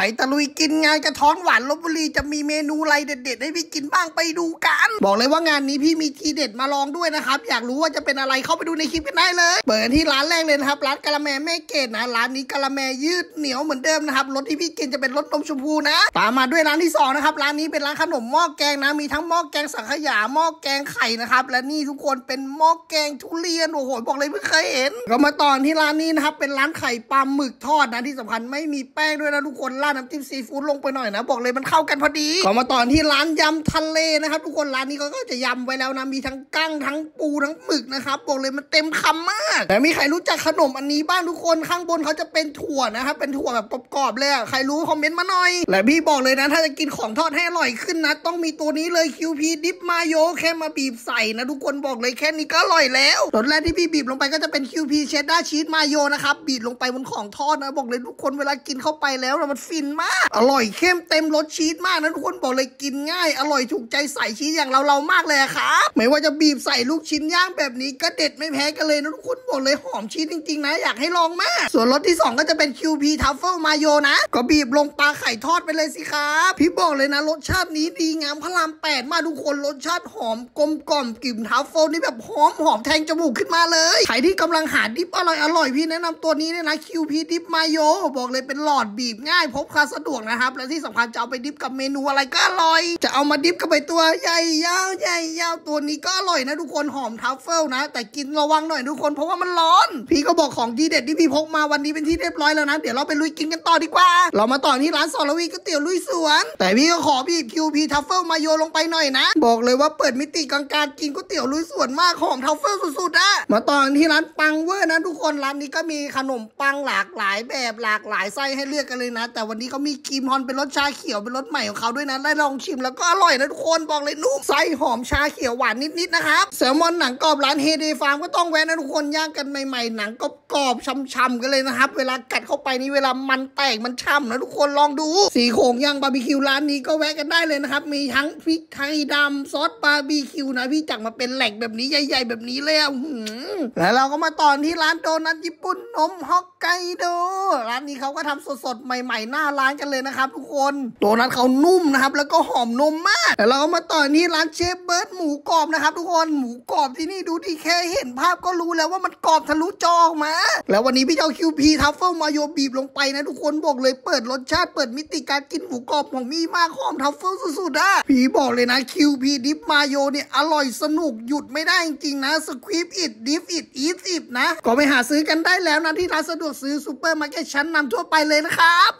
ไปตะลุยกินงานกระท้อนหวานลบบุรีจะมีเมนูอะไรเด็ดๆให้พี่กินบ้างไปดูกัน บอกเลยว่างานนี้พี่มีทีเด็ดมาลองด้วยนะครับ อยากรู้ว่าจะเป็นอะไรเข้าไปดูในคลิปกันได้เลย เปิดที่ร้านแรกเลยนะครับร้านกะละแมแม่เกดนะร้านนี้กะละแมยืดเหนียวเหมือนเดิมนะครับรสที่พี่กินจะเป็นรสนมชมพูนะตามมาด้วยร้านที่สองนะครับร้านนี้เป็นร้านขนมหม้อแกงนะมีทั้งหม้อแกงสังขยาหม้อแกงไข่นะครับและนี่ทุกคนเป็นหม้อแกงทุเรียนโอ้โหบอกเลยเพิ่งเคยเห็นก็มาต่อที่ร้านนี้นะครับเป็นร้านไข่ปลาหมึกทอดนะที่สำคัญไม่มีแป้งด้วยนะทุกคนราดน้ำจิ้มซีฟู้ดลงไปหน่อยนะ บอกเลยมันเข้ากันพอดีก็มาต่อที่ร้านยำทะเลนะครับ ทุกคนร้านนี้ก็จะยำไว้แล้วนะมีทั้งกั้งทั้งปูทั้งหมึกนะครับบอกเลยมันเต็มคำมากแต่มีใครรู้จักขนมอันนี้บ้างทุกคนข้างบนเขาจะเป็นถั่วนะครับเป็นถั่วแบบกรอบๆเลยใครรู้ comment มาหน่อยและพี่บอกเลยนะ ถ้าจะกินของทอดให้อร่อยขึ้นนะ ต้องมีตัวนี้เลย QP ดิปมาโยแค่มาบีบใส่นะทุกคนบอกเลยแค่นี้ก็อร่อยแล้วรสแรกที่พี่บีบลงไปก็จะเป็น QP เชดดาร์ชีสมาโยนะครับบีบลงไปบนของทอดนะบอกเลยทุกคนเวลากินเข้าไปแล้วมันฟินมาก อร่อยเข้มเต็มรสชีสมากนะทุกคนบอกเลยกินง่าย อร่อยถูกใจสายชีสอย่างเราเรามากเลยครับไม่ว่าจะบีบใส่ลูกชิ้นย่างแบบนี้ก็เด็ดไม่แพ้กันเลยนะทุกคนบอกเลยหอมชีสจริงๆนะอยากให้ลองมาก ส่วนรสที่ 2 ก็จะเป็น QP Truffle Mayo นะ ก็บีบลงปลาไข่ทอดไปเลยสิครับพี่บอกเลยนะรสชาตินี้ดีงามพระรามแปดมากทุกคนรสชาติหอมกลมกล่อมกลิ่นทัฟเฟิลนี่แบบหอมหอมแทงจมูกขึ้นมาเลย ใครที่กำลังหา dip อร่อยอร่อยพี่แนะนำตัวนี้เลยนะ QP ดิปมาโยบอกเลยเป็นหลอดบีบง่ายพกพาสะดวกนะครับ และที่สำคัญจะเอาไป dip กับเมนูอะไรก็อร่อย จะเอามาดิปกับไปตัวใหญ่ยาวใหญ่ยาวตัวนี้ก็อร่อยนะทุกคนหอมทัฟเฟิลนะ แต่กินระวังหน่อยทุกคนเพราะว่ามันร้อน พี่ก็บอกของดีเด็ดที่พี่พกมาวันนี้เป็นที่เรียบร้อยแล้วนะ เดี๋ยวเราไปลุยกินกันต่อดีกว่า เรามาต่อที่ร้านสรวีก๋วยเตี๋ยวลุยสวน แต่พี่ก็ขอบีบ QP ทัฟเฟิลมาโยลงไปหน่อยนะ บอกเลยว่าเปิดมิติการการกินก๋วยเตี๋ยวลุยสวนมากหอมทัฟเฟิลสุดๆอะมาต่อที่ร้านปังเวอร์นะทุกคนร้านนี้ก็มีขนมปังหลากหลายแบบหลากหลายไส้ให้เลือกกันเลยนะ แต่วันนี้เขามีครีม horn เป็นรสชาเขียวเป็นรสใหม่ของเขาด้วยนะได้ลองชิมแล้วก็อร่อยนะทุกคนบอกเลยนุ่มไส้หอมชาเขียวหวานนิดๆนะครับแซลมอนหนังกรอบร้านเฮเดฟาร์มก็ต้องแวะนะทุกคนย่างกันใหม่ๆหนังกรอบ ๆฉ่ำๆกันเลยนะครับ เวลากัดเข้าไปนี่เวลามันแตกมันฉ่ำนะทุกคนลองดู ซี่โครงย่างบาร์บีคิวร้านนี้ก็แวะกันได้เลยนะครับ มีทั้งพริกไทยดำซอสบาร์บีคิวนะพี่จัดมาเป็น rack แบบนี้ใหญ่ๆ แบบนี้เลยอะหืมแล้วเราก็มาต่อที่ร้านโดนัทญี่ปุ่นนมฮอกไกโดร้านนี้เขาก็ทำสดๆ ใหม่ๆ หน้าร้านกันเลยนะครับ ทุกคนโดนัทเขานุ่มนะครับ แล้วก็หอมนมมากแล้วเราก็มาต่อที่ร้านเชฟเบิร์ดหมูกรอบนะครับ ทุกคนหมูกรอบที่นี่ดูที่แค่เห็นภาพก็รู้แล้วว่ามันกรอบทะลุจอออกมาแล้ววันนี้พี่เอา Kewpie truffle mayo บีบลงไปนะทุกคนบอกเลยเปิดรสชาติเปิดมิติการกินหมูกรอบของมีมากหอมทัฟเฟิลสุดๆอะพี่บอกเลยนะ Kewpie dip mayo เนี่ยอร่อยสนุกหยุดไม่ได้จริงๆนะ squeeze it dip it eat it นะ ก็ไปหาซื้อกันได้แล้วนะที่ร้านสะดวกซื้อซูเปอร์มาร์เก็ตชั้นนำทั่วไปเลยนะครับ